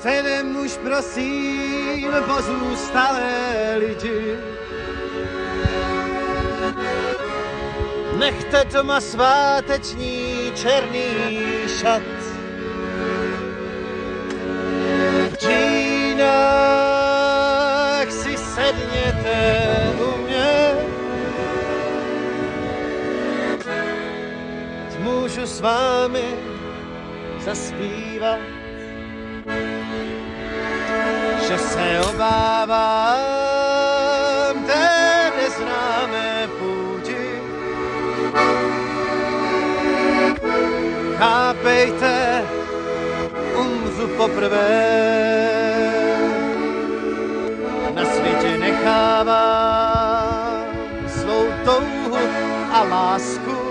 Předem už prosím pozůstalé lidi. Nechte doma sváteční černý šat. V džínách si sedněte u mě. Můžu s vámi zaspívat se obávám té neznámé půti. Chápejte, umřu poprvé. Na světě nechávám svou touhu a lásku